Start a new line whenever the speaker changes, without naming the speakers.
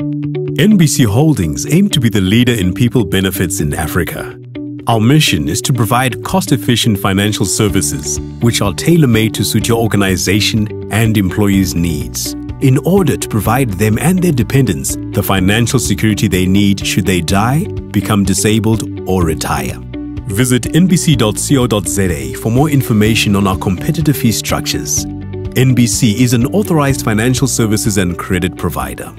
NBC Holdings aim to be the leader in people benefits in Africa. Our mission is to provide cost efficient financial services which are tailor made to suit your organization and employees' needs in order to provide them and their dependents the financial security they need should they die, become disabled, or retire. Visit nbc.co.za for more information on our competitive fee structures. NBC is an authorized financial services and credit provider.